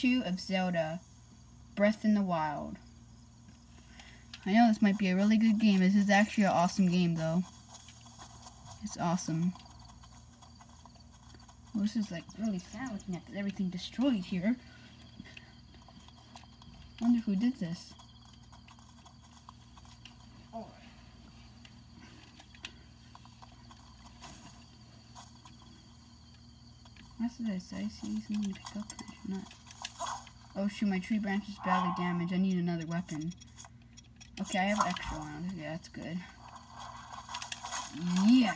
2 of Zelda Breath in the Wild. I know this might be a really good game. This is actually an awesome game, though. It's awesome. Well, this is like really sad looking at everything destroyed here. wonder who did this. What's this? I see something to pick up. I should not. Oh shoot, my tree branch is badly damaged. I need another weapon. Okay, I have extra one. Yeah, that's good. Yeah.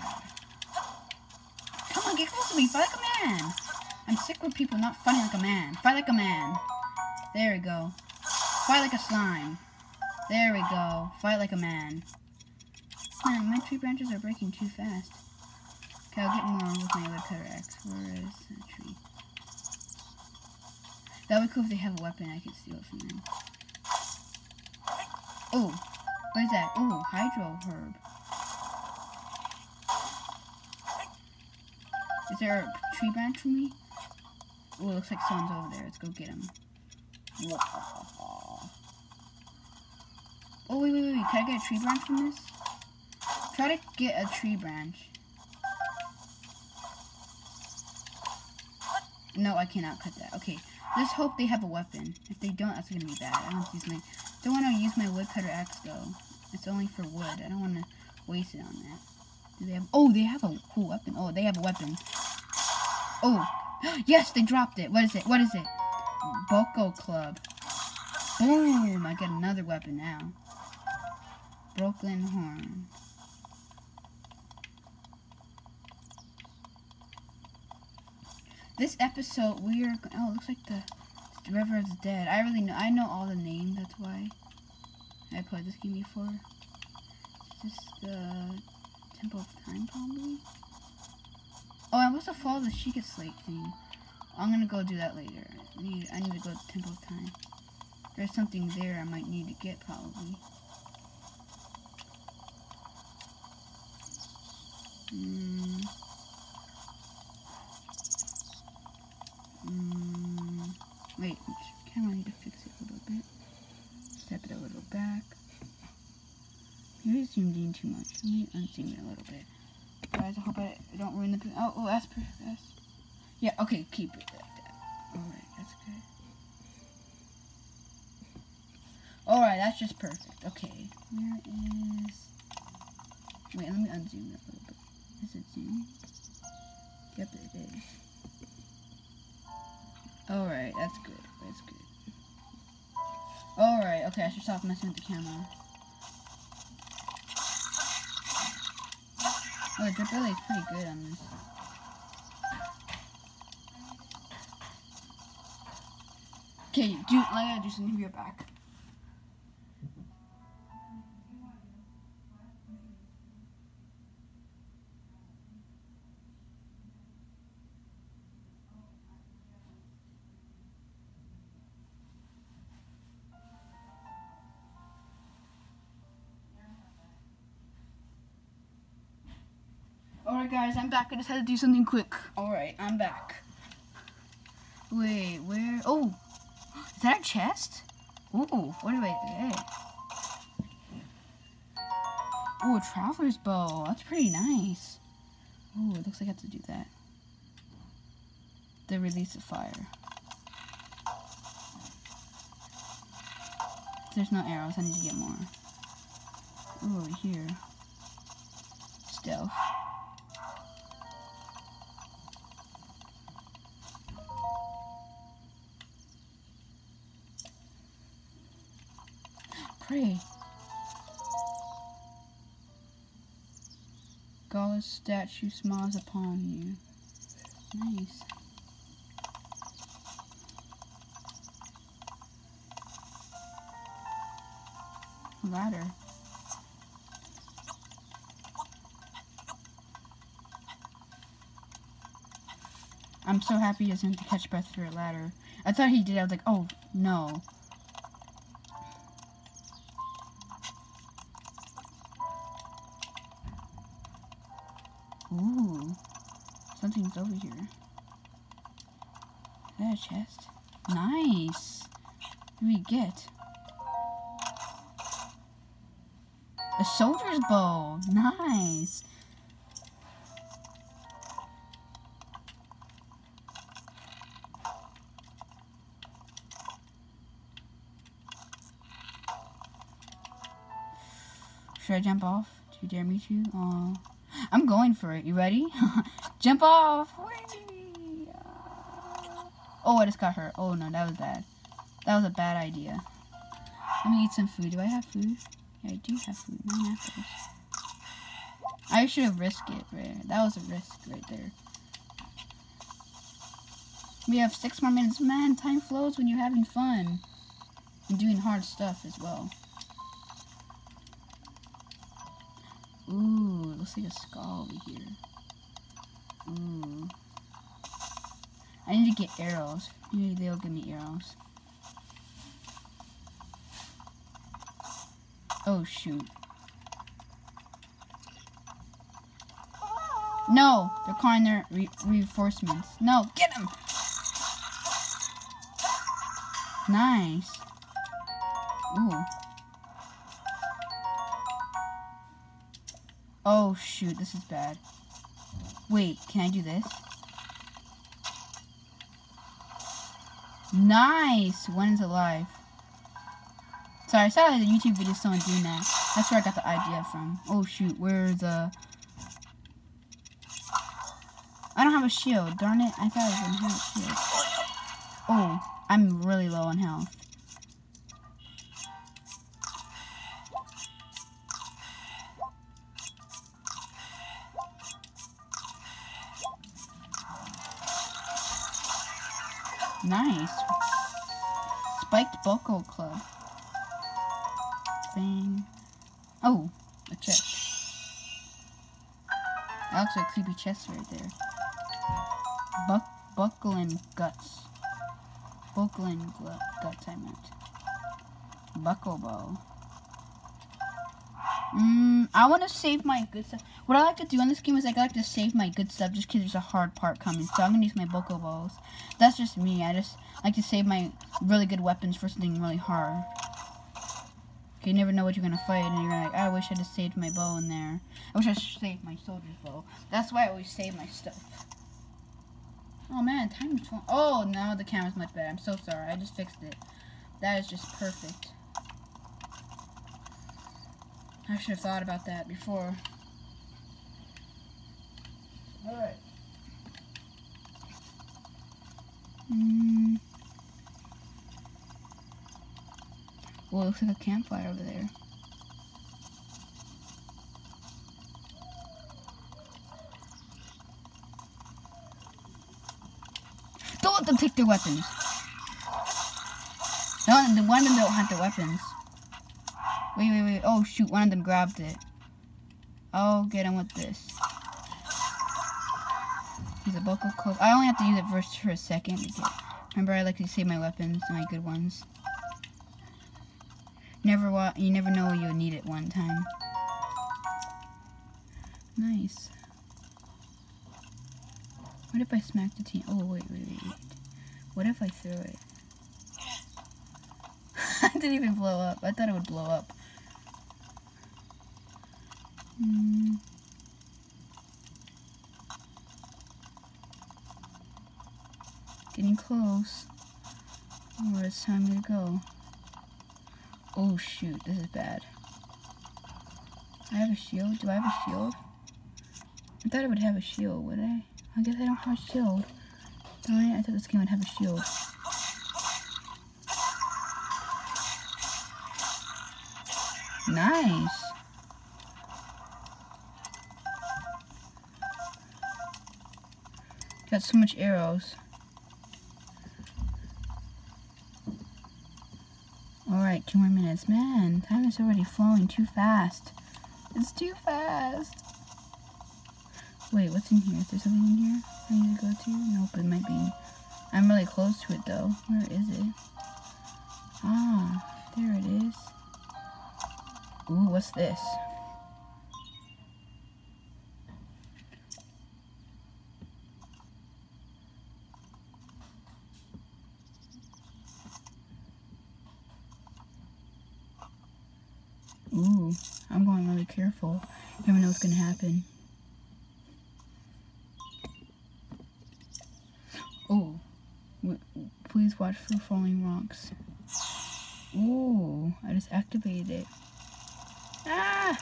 Come on, get close to me. Fight like a man. I'm sick with people not fighting like a man. Fight like a man. There we go. Fight like a slime. There we go. Fight like a man. Man, my tree branches are breaking too fast. Okay, I'll get more with my woodcutter axe. Where is the tree? That would be cool if they have a weapon. I could steal it from them. Oh, what is that? Oh, Hyrule herb. Is there a tree branch for me? Oh, it looks like someone's over there. Let's go get him. Oh, wait, wait, wait. Can I get a tree branch from this? Try to get a tree branch. No, I cannot cut that. Okay, let's hope they have a weapon. If they don't, that's gonna be bad. I don't use my don't want to use my woodcutter axe though. It's only for wood. I don't want to waste it on that. Do they have? Oh, they have a cool weapon. Oh, they have a weapon. Oh, yes, they dropped it. What is it? What is it? Boko Club. Boom! I get another weapon now. Bokoblin Horn. This episode, we are. Oh, it looks like the River is Dead. I really know. I know all the names. That's why I played this game before. Is this the Temple of Time, probably? Oh, I must have followed the Sheikah Slate thing. I'm gonna go do that later. I need, I need to go to Temple of Time. There's something there I might need to get, probably. Mm, wait, camera need to fix it a little bit. Step it a little back. Maybe it zoomed. Let me unzoom it a little bit. Guys, I hope I don't ruin the. Oh, oh, that's perfect. That's, yeah, okay, keep it like that. Alright, that's good. Alright, that's just perfect. Okay, where is. Wait, let me unzoom it a little bit. Is it zoom? Yep, it is. Alright, that's good. That's good. Alright, okay, I should stop messing with the camera. Oh, the really is pretty good on this. Okay, do I gotta do something. Be right back. Alright guys, I'm back. I just had to do something quick. Alright, I'm back. Wait, where? Oh, is that a chest? Ooh, what do I get? Oh, a traveler's bow. That's pretty nice. Oh, it looks like I have to do that. The release of fire. There's no arrows. I need to get more. Oh, here. Stealth. Pray. Gallus statue smiles upon you. Nice. Ladder. I'm so happy he doesn't have to catch breath for a ladder. I thought he did. I was like, oh, no. Ooh. Something's over here. Is that a chest? Nice. What do we get? A soldier's bow. Nice. Should I jump off? Do you dare me to? Oh, I'm going for it. You ready? jump off! Whee! Oh, I just got hurt. Oh no, that was bad. That was a bad idea. Let me eat some food. Do I have food? Yeah, I do have food. I should have risked it right That was a risk right there. We have six more minutes. Man, time flows when you're having fun. And doing hard stuff as well. Ooh, looks like a skull over here. Ooh. I need to get arrows. Maybe they'll give me arrows. Oh, shoot. No! They're calling their re reinforcements. No, get them! Nice. Ooh. Oh, shoot. This is bad. Wait, can I do this? Nice! One is alive. Sorry, I saw the YouTube video someone doing that. That's where I got the idea from. Oh, shoot. Where the... Uh, I don't have a shield. Darn it. I thought I was going to have a shield. Oh, I'm really low on health. Nice. Spiked Boko Club. Thing. Oh, a chest. That looks like a creepy chest right there. Buck, Bokoblin guts. Bokoblin guts, I meant. Boko bow. Mm, I want to save my good stuff. What I like to do on this game is I like to save my good stuff just because there's a hard part coming. So I'm going to use my Boko Balls. That's just me. I just like to save my really good weapons for something really hard. You never know what you're going to fight, and you're like, I wish I just saved my bow in there. I wish I saved my soldier's bow. That's why I always save my stuff. Oh man, time is Oh, now the camera's much better. I'm so sorry. I just fixed it. That is just perfect. I should have thought about that before. Alright. Mm. Well, it looks like a campfire over there. Don't let them take their weapons. No, the one of them don't have their weapons. Wait, wait, wait. Oh, shoot. One of them grabbed it. I'll get him with this. He's a buckle coat. I only have to use it first for a second. Remember, I like to save my weapons, my good ones. Never You never know you'll need it one time. Nice. What if I smack the team? Oh, wait, wait, wait. What if I throw it? I didn't even blow up. I thought it would blow up. Getting close. Oh, it's time to go. Oh shoot, this is bad. I have a shield. Do I have a shield? I thought I would have a shield, would I? I guess I don't have a shield. Darn it, I thought this game would have a shield. Nice. Got so much arrows. Alright, two more minutes. Man, time is already flowing too fast. It's too fast. Wait, what's in here? Is there something in here I need to go to? Nope, it might be. I'm really close to it though. Where is it? Ah, there it is. Ooh, what's this? Ooh, I'm going really careful. You never know what's gonna happen. Oh, please watch for falling rocks. Oh, I just activated it. Ah!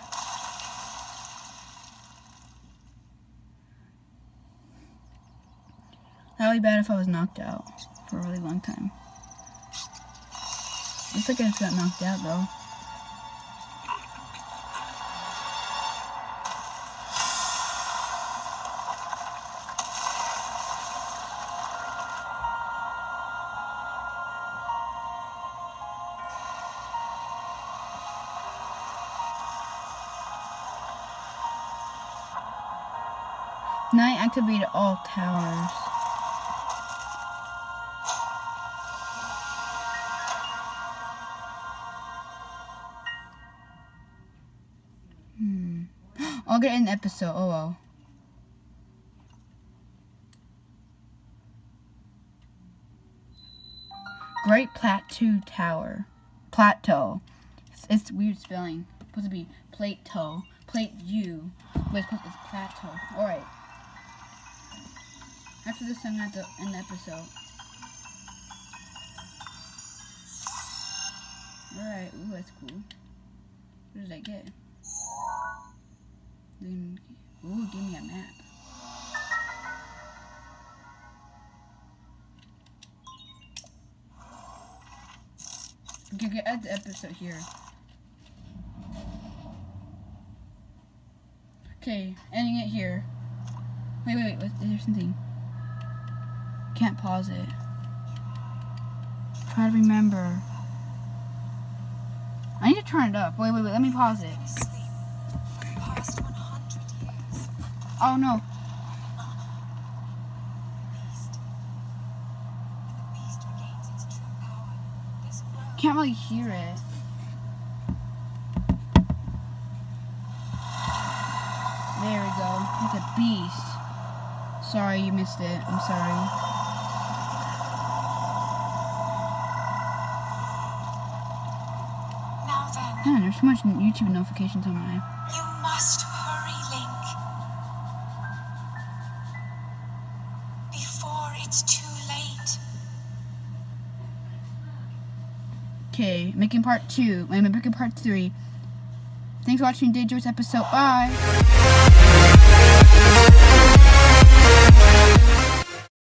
That would be bad if I was knocked out for a really long time. Looks like I just got knocked out though. I activated all towers. Hmm. I'll get an episode. Oh well. Great Plateau Tower. Plateau. It's, it's weird spelling. It's supposed to be plateau. Plate U. But it's supposed to be plateau. Alright. After this, I'm going to end the episode. Alright, ooh, that's cool. What did I get? Ooh, give me a map. Okay, okay, add the episode here. Okay, ending it here. Wait, wait, wait, is there something? Can't pause it. Try to remember. I need to turn it up. Wait, wait, wait. Let me pause it. Oh no. Can't really hear it. There we go. It's a beast. Sorry you missed it. I'm sorry. Man, there's so much YouTube notifications on my. You must hurry, Link. Before it's too late. Okay, making part two. I'm making part three. Thanks for watching Dangerous episode. Bye.